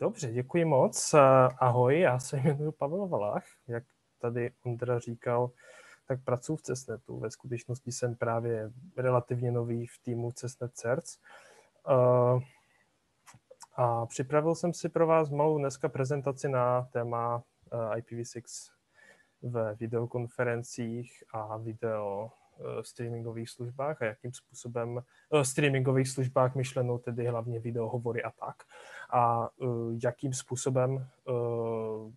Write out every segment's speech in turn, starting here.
Dobře, děkuji moc. Ahoj, já se jmenuji Pavel Valach. Jak tady Ondra říkal, tak pracuji v Cessnetu. Ve skutečnosti jsem právě relativně nový v týmu Cessnet Certs. A připravil jsem si pro vás malou dneska prezentaci na téma IPv6 v videokonferencích a video Eh, streamingových službách a jakým způsobem, uh, streamingových službách myšleno tedy hlavně videohovory a tak. A uh, jakým způsobem uh,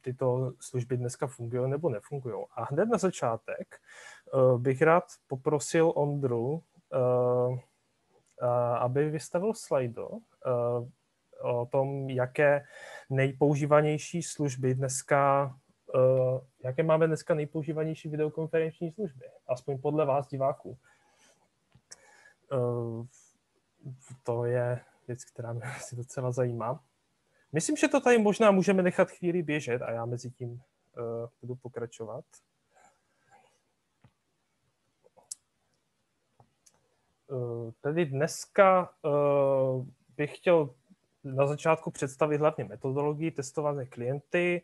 tyto služby dneska fungují nebo nefungují. A hned na začátek bych rád poprosil Ondru, aby vystavil slajdo o tom, jaké nejpoužívanější služby dneska uh, jaké máme dneska nejpoužívanější videokonferenční služby, aspoň podle vás, diváků. Uh, to je věc, která mě asi docela zajímá. Myslím, že to tady možná můžeme nechat chvíli běžet a já mezi tím uh, budu pokračovat. Tedy dneska uh, bych chtěl na začátku představit hlavně metodologii testované klienty,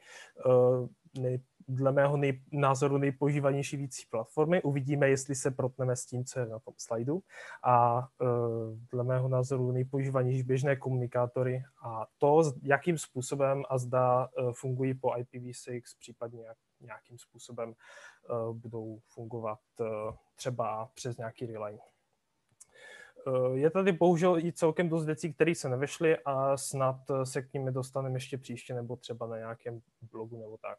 nej, dle mého nej, názoru nejpoužívanější vící platformy. Uvidíme, jestli se protneme s tím, co je na tom slajdu. A uh, dle mého názoru nejpoužívanější běžné komunikátory a to, jakým způsobem a zda uh, fungují po IPv6, případně jak, nějakým způsobem uh, budou fungovat uh, třeba přes nějaký relay. Je tady bohužel i celkem dost věcí, které se nevešly a snad se k ním dostaneme ještě příště nebo třeba na nějakém blogu nebo tak.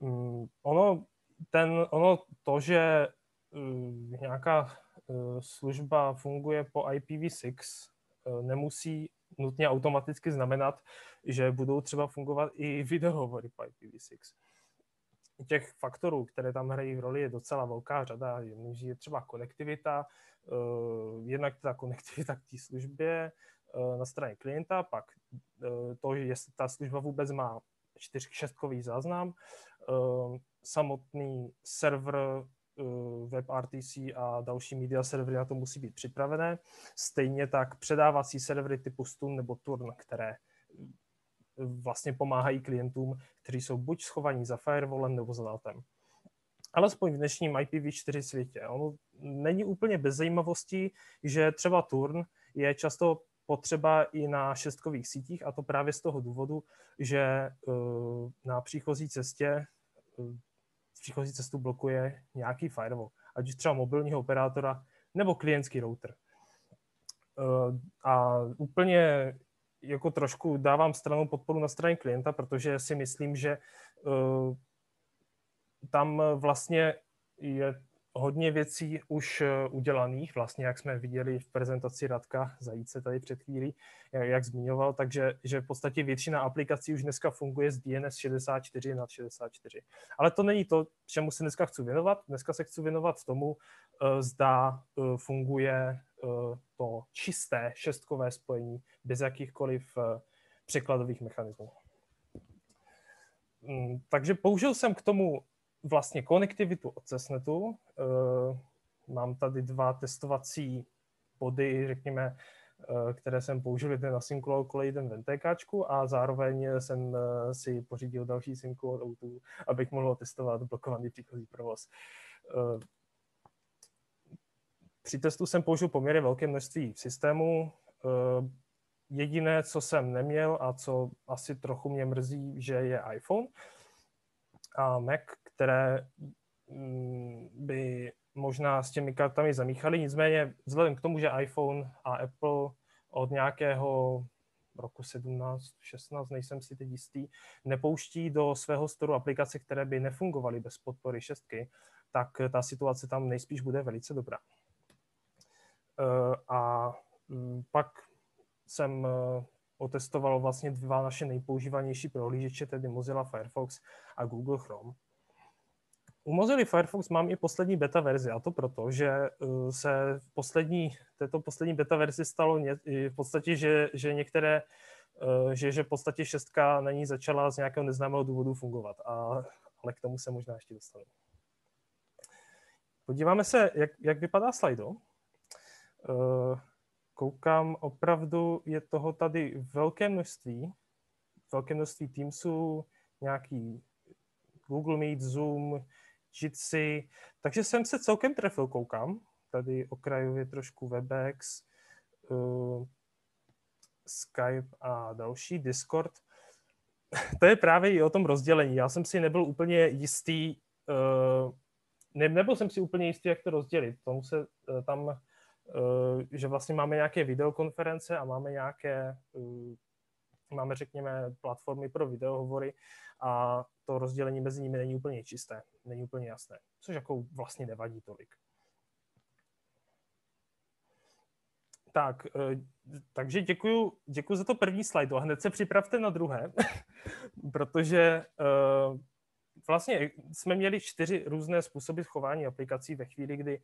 Mm, ono, ten, ono to, že uh, nějaká uh, služba funguje po IPv6, uh, nemusí nutně automaticky znamenat, že budou třeba fungovat i videohovory po IPv6. Těch faktorů, které tam hrají v roli, je docela velká řada. Je třeba konektivita, jednak ta konektivita k té službě na straně klienta, pak to, jestli ta služba vůbec má čtyřšestkový záznam, Ehm, samotný server eh, WebRTC a další media servery na to musí být připravené. Stejně tak předávací servery typu Stun nebo Turn, které eh, vlastně pomáhají klientům, kteří jsou buď schovaní za firewallem nebo za datem. Alespoň v dnešním IPv4 světě. Ono není úplně bez zajímavosti, že třeba Turn je často potřeba i na šestkových sítích a to právě z toho důvodu, že eh, na příchozí cestě eh, příchozí cestu blokuje nějaký firewall, ať už třeba mobilního operátora nebo klientský router. Eh, a úplně jako trošku dávám stranou podporu na straně klienta, protože si myslím, že tam vlastně je hodně věcí už eh, udělaných, vlastně jak jsme viděli v prezentaci Radka Zajíce tady před chvílí, jak, zmiňoval, takže že v podstatě většina aplikací už dneska funguje z DNS 64 na 64. Ale to není to, čemu se dneska chci věnovat. Dneska se chci věnovat tomu, uh, zda uh, funguje to čisté šestkové spojení bez jakýchkoliv překladových mechanismů. Mm, takže použil jsem k tomu vlastně konektivitu od Cessnetu. Eh, mám tady dva testovací body, řekněme, eh, které jsem použil, jeden na Synku Local, jeden v NTKčku a zároveň jsem eh, si pořídil další Synku od O2, abych mohl testovat blokovaný příchozí provoz. Při testu jsem použil poměrně velké množství systémů. Jediné, co jsem neměl a co asi trochu mě mrzí, že je iPhone a Mac, které by možná s těmi kartami zamíchaly. Nicméně vzhledem k tomu, že iPhone a Apple od nějakého roku 17, 16, nejsem si teď jistý, nepouští do svého storu aplikace, které by nefungovaly bez podpory šestky, tak ta situace tam nejspíš bude velice dobrá. Eh, a mm, pak jsem eh, otestoval vlastně dva naše nejpoužívanější prohlížeče, tedy Mozilla Firefox a Google Chrome. U Mozilla Firefox mám i poslední beta verzi, a to proto, že uh, se v poslední, této poslední beta verzi stalo ně, v podstatě, že, že některé, uh, že, že v podstatě šestka na ní začala z nějakého neznámého důvodu fungovat, a, ale k tomu se možná ještě dostanu. Podíváme se, jak, jak vypadá Slido. Uh, koukám, opravdu je toho tady velké množství, velké množství Teamsů, nějaký Google Meet, Zoom, Jitsi, takže jsem se celkem trefil, koukám. Tady okrajově trošku Webex, uh, Skype a další, Discord. to je právě i o tom rozdělení. Já jsem si nebyl úplně jistý, uh, ne, nebyl jsem si úplně jistý, jak to rozdělit. Tomu se uh, tam, uh, že vlastně máme nějaké videokonference a máme nějaké, uh, máme řekněme platformy pro videohovory a to rozdělení mezi nimi není úplně čisté, není úplně jasné, což jako vlastně nevadí tolik. Tak, takže děkuji, děkuji za to první slide a hned se připravte na druhé, protože vlastně jsme měli čtyři různé způsoby chování aplikací ve chvíli, kdy,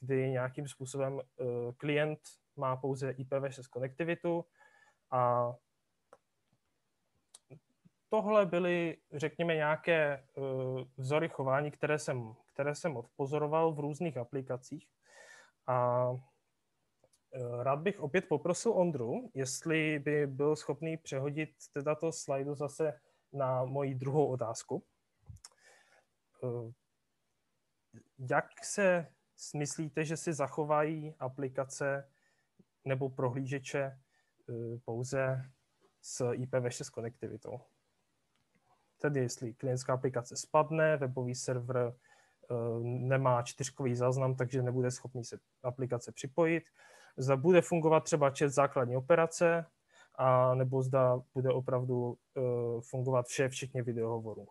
kdy nějakým způsobem uh, klient má pouze IPv6 konektivitu a tohle byly, řekněme, nějaké uh, vzory chování, které jsem, které jsem odpozoroval v různých aplikacích. A uh, rád bych opět poprosil Ondru, jestli by byl schopný přehodit teda to slajdu zase na moji druhou otázku. Eh, jak se myslíte, že si zachovají aplikace nebo prohlížeče eh, pouze s IPv6 konektivitou? Tedy jestli klientská aplikace spadne, webový server eh, nemá čtyřkový záznam, takže nebude schopný se aplikace připojit, zda bude fungovat třeba chat základní operace, a nebo zda bude opravdu fungovat vše, včetně videohovorů.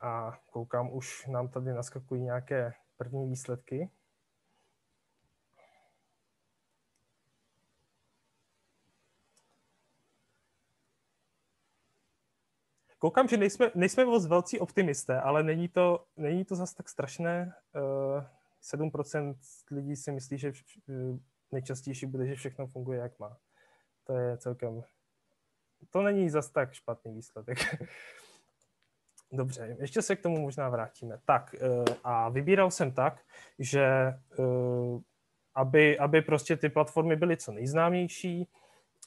a koukám, už nám tady naskakují nějaké první výsledky. Koukám, že nejsme, nejsme moc velcí optimisté, ale není to, není to zase tak strašné. 7% eh, lidí si myslí, že nejčastější bude, že všechno funguje, jak má. To je celkem... To není zase tak špatný výsledek. Dobře, ještě se k tomu možná vrátíme. Tak eh, a vybíral jsem tak, že eh, aby, aby prostě ty platformy byly co nejznámější,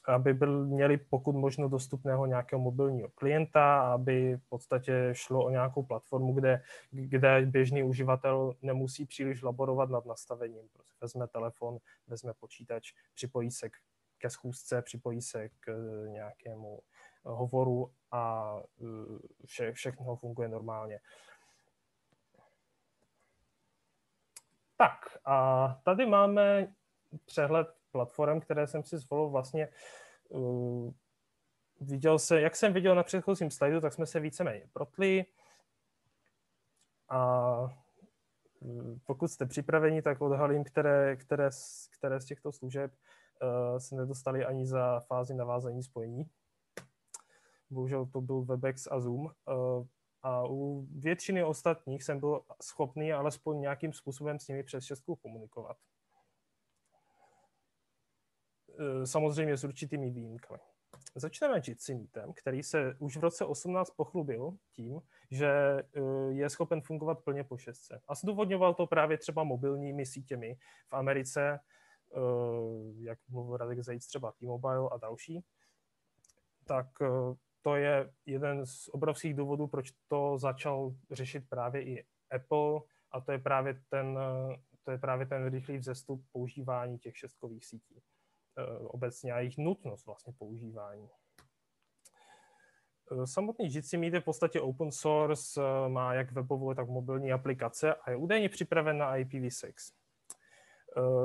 aby byl, měli pokud možno dostupného nějakého mobilního klienta, aby v podstatě šlo o nějakou platformu, kde, kde běžný uživatel nemusí příliš laborovat nad nastavením. Prostě vezme telefon, vezme počítač, připojí se ke schůzce, připojí se k eh, nějakému hovoru a e, vše, všechno funguje normálně. Tak a tady máme přehled platform, které jsem si zvolil vlastně uh, viděl se, jak jsem viděl na předchozím slajdu, tak jsme se víceméně protli a e, pokud jste připraveni, tak odhalím, které, které, které z těchto služeb uh, se nedostali ani za fázi navázání spojení bohužel to byl Webex a Zoom. Eh, a u většiny ostatních jsem byl schopný alespoň nějakým způsobem s nimi přes šestku komunikovat. Eh, samozřejmě s určitými výjimkami. Začneme Jitsi Meetem, který se už v roce 18 pochlubil tím, že eh, je schopen fungovat plně po šestce. A zdůvodňoval to právě třeba mobilními sítěmi v Americe, jak mluvil Radek Zajíc, třeba T-Mobile a další, tak to je jeden z obrovských důvodů, proč to začal řešit právě i Apple a to je právě ten, to je právě ten rychlý vzestup používání těch šestkových sítí obecně a jejich nutnost vlastně používání. Eh, samotný Jitsi Meet je v podstatě open source, eh, má jak webovou, tak mobilní aplikace a je údajně připraven na IPv6.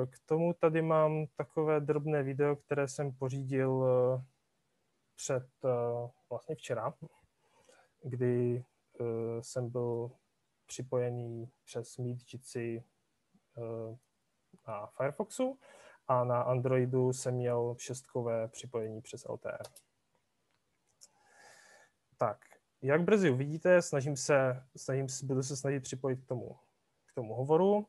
K tomu tady mám takové drobné video, které jsem pořídil před vlastně včera, kdy jsem byl připojený přes Meet Jitsi na Firefoxu a na Androidu jsem měl šestkové připojení přes LTE. Tak, jak brzy uvidíte, snažím se, snažím budu se snažit připojit k tomu, k tomu hovoru.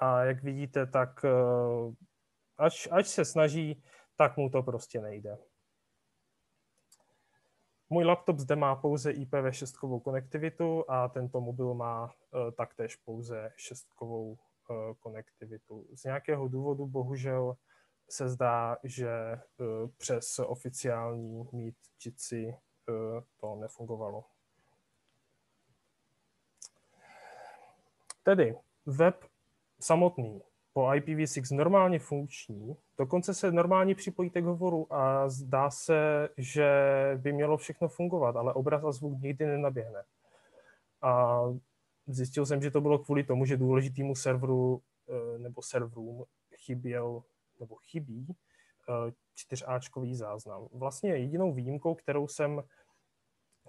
A jak vidíte, tak eh, až, až se snaží, tak mu to prostě nejde. Můj laptop zde má pouze IPv6 konektivitu a tento mobil má uh, taktéž pouze šestkovou uh, konektivitu. Z nějakého důvodu bohužel se zdá, že uh, přes oficiální mít čici uh, to nefungovalo. Tedy web samotný po IPv6 normálně funkční, dokonce se normálně připojíte k hovoru a zdá se, že by mělo všechno fungovat, ale obraz a zvuk nikdy nenaběhne. A zjistil jsem, že to bylo kvůli tomu, že důležitýmu serveru eh, nebo serverům chyběl nebo chybí eh, čtyřáčkový záznam. Vlastně jedinou výjimkou, kterou jsem,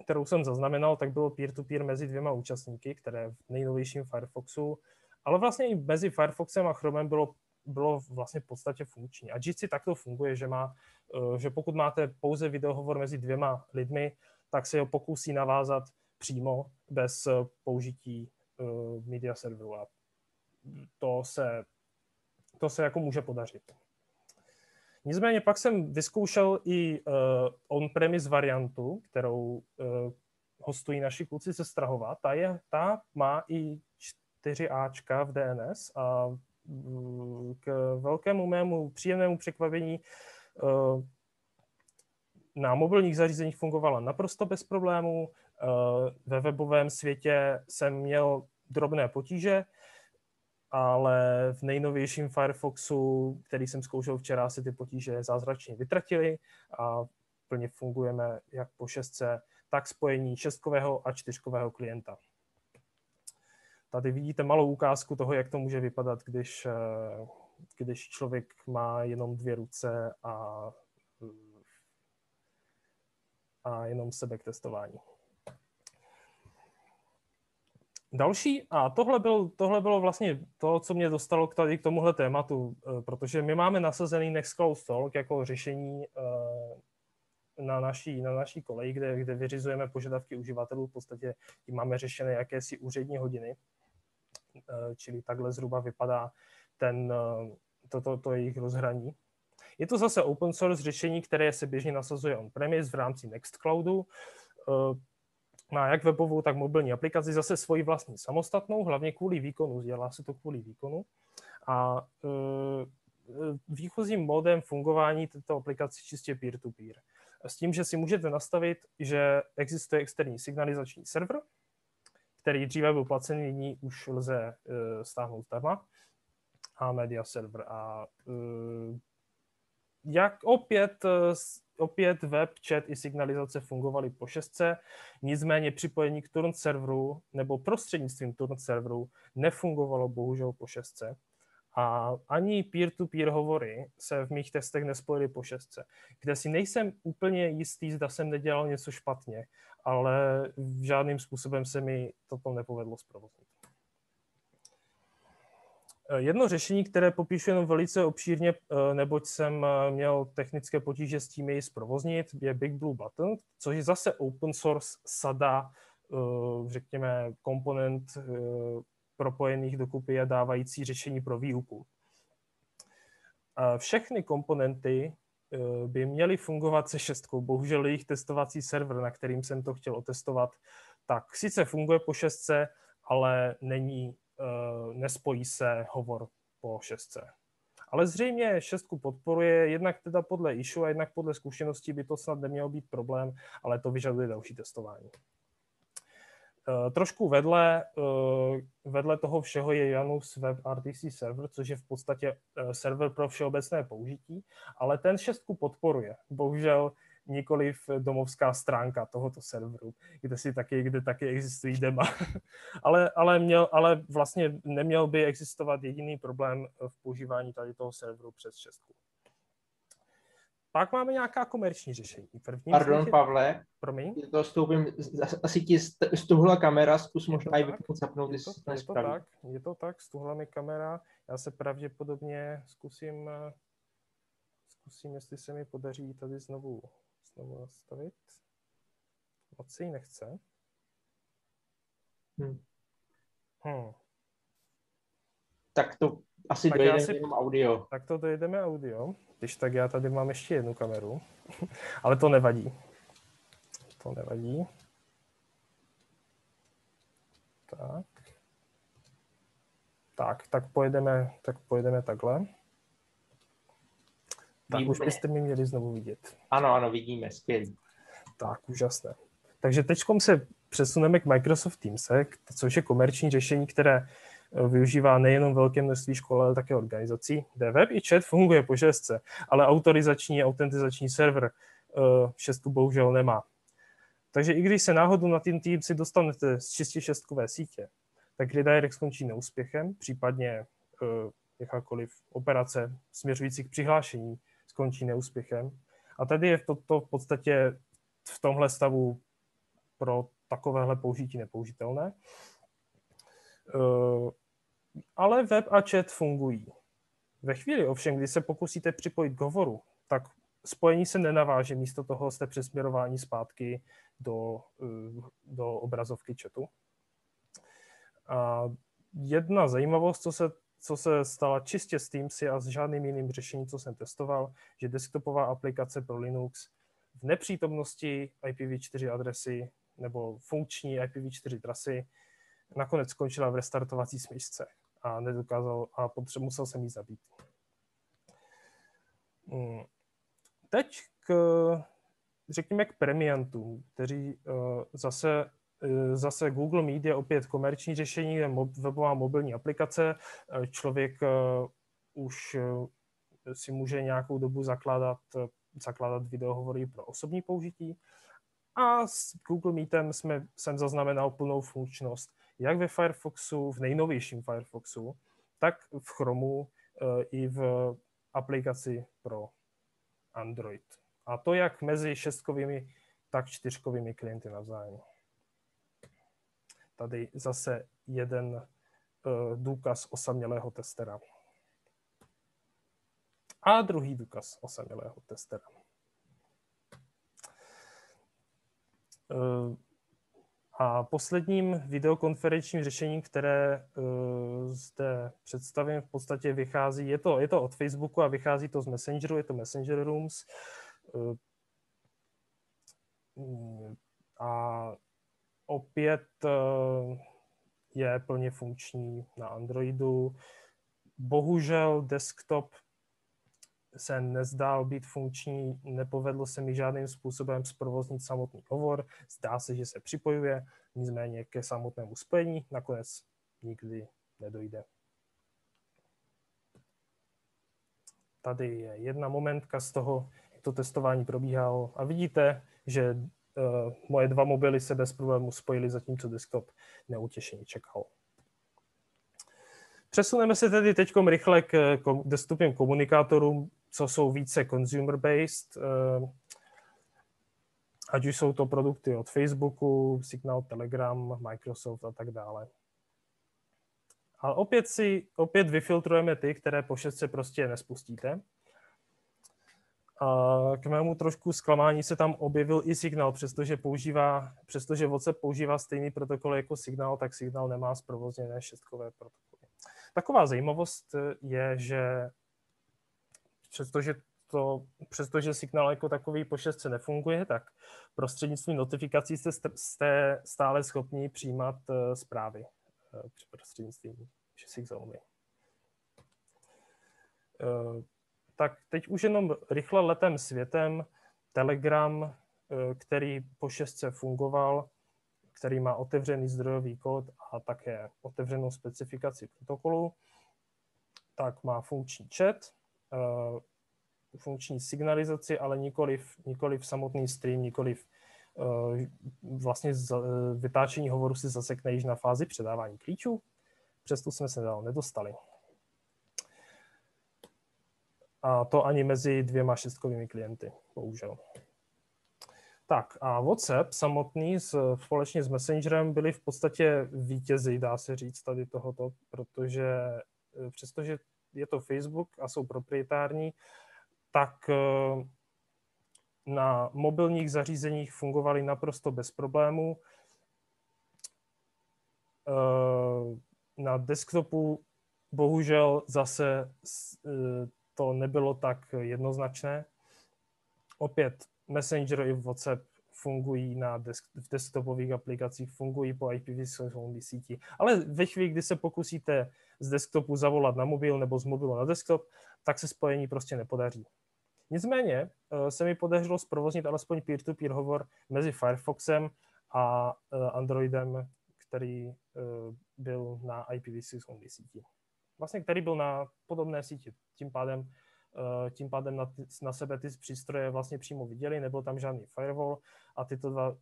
kterou jsem zaznamenal, tak bylo peer-to-peer mezi dvěma účastníky, které v nejnovějším Firefoxu ale vlastně i mezi Firefoxem a Chromem bylo, bylo vlastně v podstatě funkční. A Jitsi takto funguje, že, má, eh, že pokud máte pouze videohovor mezi dvěma lidmi, tak se ho pokusí navázat přímo bez eh, použití uh, media serveru. A to se, to se jako může podařit. Nicméně pak jsem vyzkoušel i on-premise variantu, kterou hostují naši kluci ze Strahova. Ta, je, ta má i 4Ačka v DNS a k velkému mému příjemnému překvapení eh, na mobilních zařízeních fungovala naprosto bez problémů. Eh, ve webovém světě jsem měl drobné potíže, ale v nejnovějším Firefoxu, který jsem zkoušel včera, se ty potíže zázračně vytratily a plně fungujeme jak po šestce, tak spojení šestkového a čtyřkového klienta. Tady vidíte malou ukázku toho, jak to může vypadat, když, eh, když člověk má jenom dvě ruce a, a jenom sebe k testování. Další, a tohle, byl, tohle bylo vlastně to, co mě dostalo k tady k tomuhle tématu, eh, protože my máme nasazený Nextcloud Talk jako řešení eh, na naší, na naší koleji, kde, kde vyřizujeme požadavky uživatelů, v podstatě máme řešené jakési úřední hodiny. Eh, čili takhle zhruba vypadá ten, eh, to, to, to jejich rozhraní. Je to zase open source řešení, které se běžně nasazuje on-premise v rámci Nextcloudu. Eh, má jak webovou, tak mobilní aplikaci, zase svoji vlastní samostatnou, hlavně kvůli výkonu, dělá se to kvůli výkonu. A výchozím modem fungování této aplikace čistě peer-to-peer. S tím, že si můžete nastavit, že existuje externí signalizační server, který dříve byl placený, nyní už lze uh, stáhnout zdarma a media server. A uh, jak opět, uh, opět web, chat i signalizace fungovaly po šestce, nicméně připojení k torrent serveru nebo prostřednictvím torrent serveru nefungovalo bohužel po šestce. A ani peer-to-peer hovory se v mých testech nespojily po šestce, kde si nejsem úplně jistý, zda jsem nedělal něco špatně, ale žádným způsobem se mi toto nepovedlo zprovoznit. Jedno řešení, které popíšu jenom velice obšírně, neboť jsem měl technické potíže s tím jej zprovoznit, je Big Blue Button, což je zase open source sada, řekněme, komponent propojených dokupy a dávající řešení pro výuku. Všechny komponenty eh, by měly fungovat se šestkou. Bohužel jejich testovací server, na kterým jsem to chtěl otestovat, tak sice funguje po šestce, ale není, eh, nespojí se hovor po šestce. Ale zřejmě šestku podporuje, jednak teda podle issue a jednak podle zkušeností by to snad nemělo být problém, ale to vyžaduje další testování. Eh, trošku vedle, eh, vedle toho všeho je Janus Web RTC server, což je v podstatě eh, server pro všeobecné použití, ale ten šestku podporuje. Bohužel nikoli v domovská stránka tohoto serveru, kde si taky, kde taky existují dema. ale, ale, měl, ale vlastně neměl by existovat jediný problém v používání tady toho serveru přes šestku. Pak máme nějaká komerční řešení. První Pardon, světě... Pavle. Promiň. To stoupím, asi ti z tuhle kamera, zkus možná i vypnout, zapnout, je to, je to tak, je to tak, s tuhle mi kamera. Já se pravděpodobně zkusím, zkusím, jestli se mi podaří tady znovu, znovu nastavit. Moc se jí nechce. Hmm. Hmm. Tak to asi tak dojedeme si, jenom audio. Tak to dojedeme audio. Když tak já tady mám ještě jednu kameru, ale to nevadí. To nevadí. Tak. Tak, tak pojedeme, tak pojedeme takhle. Tak už byste mi měli znovu vidět. Ano, ano, vidíme, skvělý. Tak, úžasné. Takže teď se přesuneme k Microsoft Teams, což je komerční řešení, které využívá nejenom velké množství škol, ale také organizací, kde web i chat funguje po šestce, ale autorizační a autentizační server uh, šestku bohužel nemá. Takže i když se náhodou na tým tým si dostanete z čistě šestkové sítě, tak redirect skončí neúspěchem, případně uh, jakákoliv operace směřující k přihlášení skončí neúspěchem. A tady je to, to v podstatě v tomhle stavu pro takovéhle použití nepoužitelné. Ale web a chat fungují. Ve chvíli ovšem, kdy se pokusíte připojit k hovoru, tak spojení se nenaváže, místo toho jste přesměrování zpátky do, uh, do obrazovky chatu. A jedna zajímavost, co se, co se stala čistě s Teamsy a s žádným jiným řešením, co jsem testoval, že desktopová aplikace pro Linux v nepřítomnosti IPv4 adresy nebo funkční IPv4 trasy nakonec skončila v restartovací smyčce a nedokázal a potře- musel jsem jí zabít. Hmm. Teď k, řekněme, k premiantům, kteří uh, zase Zase Google Meet je opět komerční řešení, webová mobilní aplikace. Člověk už si může nějakou dobu zakládat, zakládat videohovory pro osobní použití. A s Google Meetem jsme, jsem zaznamenal plnou funkčnost jak ve Firefoxu, v nejnovějším Firefoxu, tak v Chromu i v aplikaci pro Android. A to jak mezi šestkovými, tak čtyřkovými klienty navzájem. Tady zase jeden uh, důkaz osamělého testera. A druhý důkaz osamělého testera. A posledním videokonferenčním řešením, které uh, zde představím, v podstatě vychází, je to, je to od Facebooku a vychází to z Messengeru, je to Messenger Rooms. Uh, a opět uh, je plně funkční na Androidu. Bohužel desktop se nezdál být funkční, nepovedlo se mi žádným způsobem zprovoznit samotný hovor, zdá se, že se připojuje, nicméně ke samotnému spojení nakonec nikdy nedojde. Tady je jedna momentka z toho, to testování probíhalo a vidíte, že uh, moje dva mobily se bez problémů spojily, zatímco desktop neutěšeně čekal. Přesuneme se tedy teď rychle k desktopním komunikátorům, co jsou více consumer-based, uh, ať už jsou to produkty od Facebooku, Signal, Telegram, Microsoft a tak dále. A opět si opět vyfiltrujeme ty, které po šestce prostě nespustíte. A k mému trošku zklamání se tam objevil i Signal, přestože, používá, přestože WhatsApp používá stejný protokol jako Signal, tak Signal nemá zprovozněné šestkové protokoly. Taková zajímavost je, že přestože, to, přestože Signal jako takový po šestce nefunguje, tak prostřednictvím notifikací jste, jste stále schopni přijímat uh, zprávy uh, prostřednictvím 6 only. Uh, tak teď už jenom rychle letem světem Telegram, eh, který po šestce fungoval, který má otevřený zdrojový kód a také otevřenou specifikaci protokolu, tak má funkční chat, eh, funkční signalizaci, ale nikoliv, nikoliv samotný stream, nikoliv eh, vlastně vytáčení hovoru si zasekne již na fázi předávání klíčů. Přesto jsme se dál nedostali a to ani mezi dvěma šestkovými klienty, bohužel. Tak a WhatsApp samotný s, společně s Messengerem byli v podstatě vítězi, dá se říct, tady tohoto, protože eh, přestože je to Facebook a jsou proprietární, tak eh, na mobilních zařízeních fungovaly naprosto bez problémů. Eh, na desktopu bohužel zase to nebylo tak jednoznačné. Opět Messenger i WhatsApp fungují na desk, v desktopových aplikacích, fungují po IPv6 only síti. Ale ve chvíli, kdy se pokusíte z desktopu zavolat na mobil nebo z mobilu na desktop, tak se spojení prostě nepodaří. Nicméně eh, se mi podařilo zprovoznit alespoň peer-to-peer hovor mezi Firefoxem a eh, Androidem, který eh, byl na IPv6 only síti. Vlastně který byl na podobné síti. Tím pádem, tím pádem na, na sebe ty přístroje vlastně přímo viděli, nebyl tam žádný firewall a tyto dva,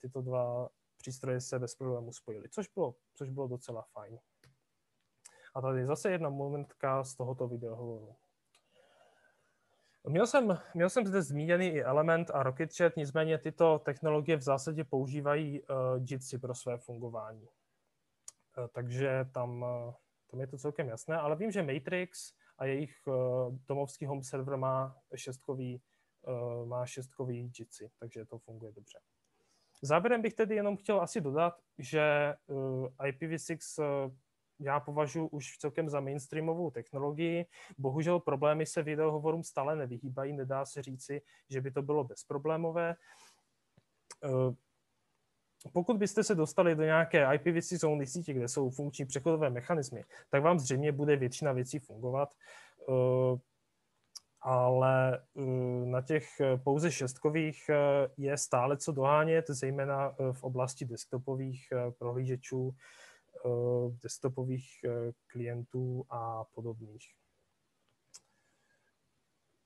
tyto dva přístroje se bez problému spojily, což bylo, což bylo docela fajn. A tady zase jedna momentka z tohoto videohovoru. Měl jsem, měl jsem zde zmíněný i Element a RocketChat, nicméně tyto technologie v zásadě používají uh, Jitsi pro své fungování. Uh, takže tam, uh, tam je to celkem jasné, ale vím, že Matrix a jejich uh, domovský home server má šestkový, uh, má šestkový Jitsi, takže to funguje dobře. Závěrem bych tedy jenom chtěl asi dodat, že uh, IPv6 uh, já považuji už celkem za mainstreamovou technologii. Bohužel problémy se videohovorům stále nevyhýbají, nedá se říci, že by to bylo bezproblémové. Eh, pokud byste se dostali do nějaké IPv6 zóny sítě, kde jsou funkční přechodové mechanismy, tak vám zřejmě bude většina věcí fungovat, eh, ale eh, na těch pouze šestkových je stále co dohánět, zejména v oblasti desktopových prohlížečů, desktopových eh, klientů a podobných.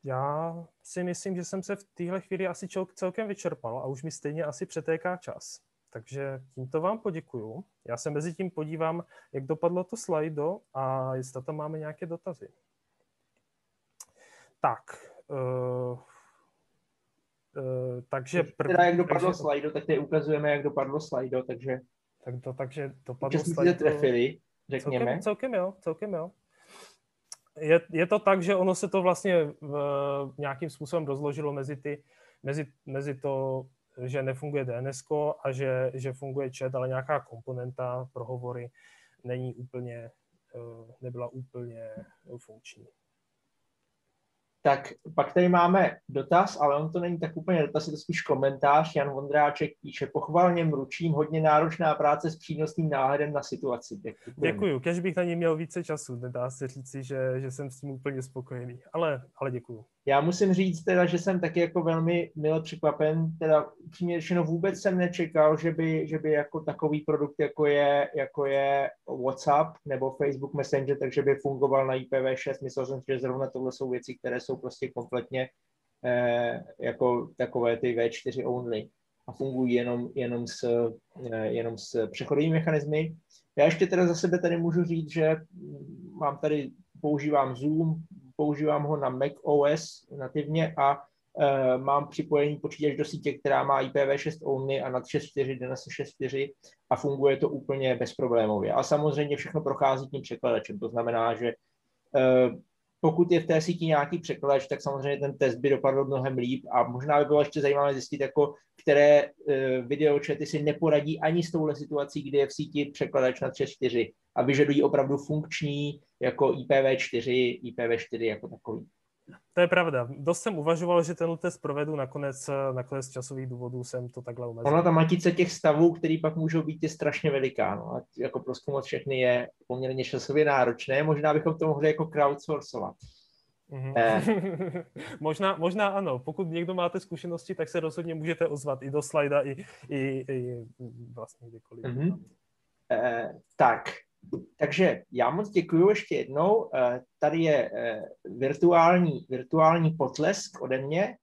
Já si myslím, že jsem se v téhle chvíli asi celkem vyčerpal a už mi stejně asi přetéká čas. Takže tímto vám poděkuju. Já se mezi tím podívám, jak dopadlo to slajdo a jestli tam máme nějaké dotazy. Tak, uh, uh, takže... První, teda jak dopadlo takže... slajdo, tak teď ukazujeme, jak dopadlo slajdo, takže... Tak to, takže dopadlo se trefili, řekněme. Celkem, celkem jo, celkem jo. Je, je to tak, že ono se to vlastně v, nějakým způsobem rozložilo mezi, ty, mezi, mezi to, že nefunguje DNS a že, že funguje chat, ale nějaká komponenta pro hovory není úplně, eh, nebyla úplně funkční. Tak pak tady máme dotaz, ale on to není tak úplně dotaz, je to spíš komentář. Jan Vondráček píše, pochvalně mručím, hodně náročná práce s přínosným náhledem na situaci. Děkuji. Děkuju, kež bych na ní měl více času, nedá se říci, že, že jsem s tím úplně spokojený, ale, ale děkuju. Já musím říct teda, že jsem taky jako velmi mile překvapen, teda přímě řečeno vůbec jsem nečekal, že by, že by jako takový produkt, jako je, jako je WhatsApp nebo Facebook Messenger, takže by fungoval na IPv6. Myslel jsem, že zrovna tohle jsou věci, které jsou prostě kompletně eh, jako takové ty V4 only a fungují jenom, jenom, s, eh, jenom s přechodovými mechanismy. Já ještě teda za sebe tady můžu říct, že mám tady, používám Zoom, používám ho na Mac OS nativně a uh, mám připojený počítač do sítě, která má IPv6 only a nad 6.4 DNS 6.4 a funguje to úplně bezproblémově. A samozřejmě všechno prochází tím překladačem, to znamená, že uh, pokud je v té síti nějaký překladač, tak samozřejmě ten test by dopadl mnohem líp a možná by bylo ještě zajímavé zjistit, jako, které uh, videočety si neporadí ani s touhle situací, kdy je v síti překladač na 3.4 a vyžadují opravdu funkční jako IPv4, IPv4 jako takový. To je pravda. Dost jsem uvažoval, že ten test provedu, nakonec, nakonec z časových důvodů jsem to takhle omezil. Ona ta matice těch stavů, který pak můžou být, je strašně veliká. No. A jako proskoumat všechny je poměrně časově náročné. Možná bychom to mohli jako crowdsourcovat. Mm-hmm. Eh. možná, možná ano. Pokud někdo máte zkušenosti, tak se rozhodně můžete ozvat i do slajda, i, i, i vlastně kdykoliv. Mm-hmm. Eh, tak, takže já moc děkuji ještě jednou. Eh, tady je eh, virtuální, virtuální potlesk ode mě